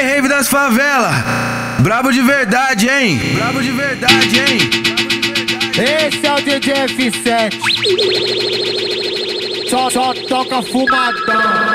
DJ Rave das favelas. Brabo de verdade, hein? Brabo de verdade, hein? Esse é o DJ F7. Só, só toca fumadão.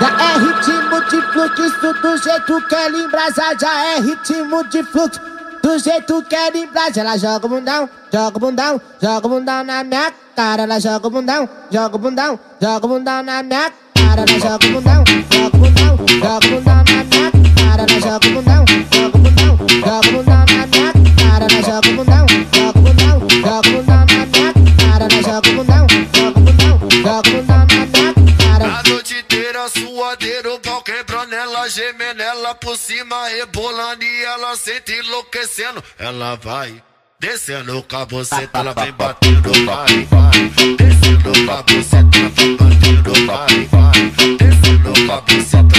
Já é ritmo de fluxo, do jeito que ela embrasa. Já é ritmo de fluxo, do jeito que ela embrasa. Ela joga o bundão, joga o bundão, joga o bundão na minha cara. Ela joga o bundão, joga o bundão, joga o bundão na minha cara. Ela joga o bundão, joga o bundão, joga o bundão na minha cara. Ela joga o bundão, joga o bundão, joga o bundão na minha cara. Ela joga o bundão, joga o bundão, joga o bundão na minha cara. Ela joga o bundão, joga o bundão, joga o bundão na minha cara. A noite inteira suadeira, o pau quebrando, ela gemendo, ela por cima rebolando e ela sente enlouquecendo. Ela vai descendo com a buceta, ela vem batendo, vai, vai. Descendo com a buceta, ela vem batendo, vai, vai. Descendo com a buceta,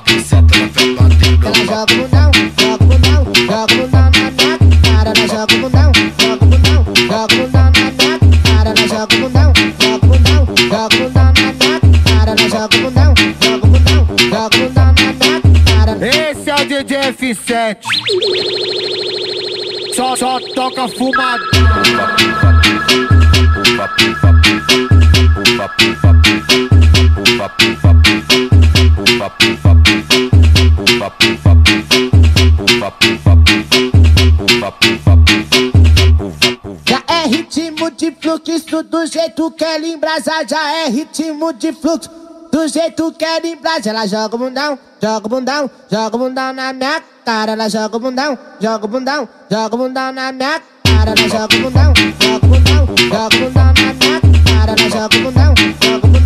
Descendo com a buceta, vai. joga o bundão, joga o bundão, joga o bundão na minha cara. Ela joga o bundão, joga o bundão, joga o bundão na minha cara. Ela joga o bundão, joga o bundão, joga o bundão na minha cara. Ela joga o bundão, joga o bundão, joga o bundão na minha cara. Esse é o DJ F7. Só, só toca fumadão. Já é ritmo de fluxo, do jeito que ela embrasa. Já é ritmo de fluxo, do jeito que ela embrasa. Ela joga o bundão, joga o bundão, joga o bundão na minha cara. Ela joga o bundão, joga o bundão, joga o bundão na minha cara. Ela joga o bundão, joga o bundão, joga o bundão na minha cara. Ela joga o bundão, joga o bundão,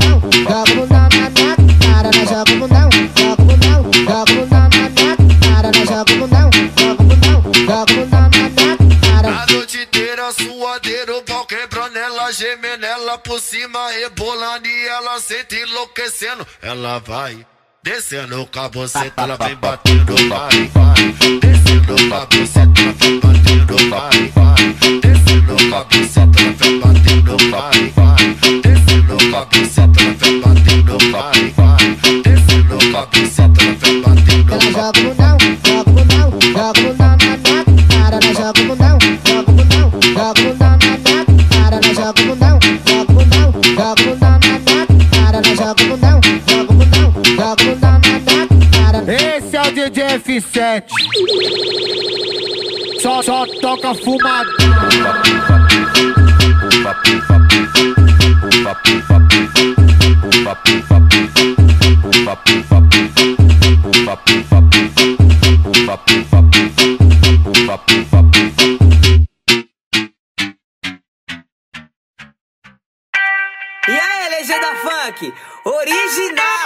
quebrando, ela gemendo, ela por cima rebolando e ela sente enlouquecendo. Ela vai descendo com a buceta, ela vem batendo, vai, vai. Descendo com a buceta, ela vem batendo, vai, vai. Descendo com a buceta, ela vem batendo, vai, vai. Joga o bundão, joga o bundão, joga o bundão na cara. Esse é o DJ F7. Só, só toca fumadão. E aí, legenda funk, original!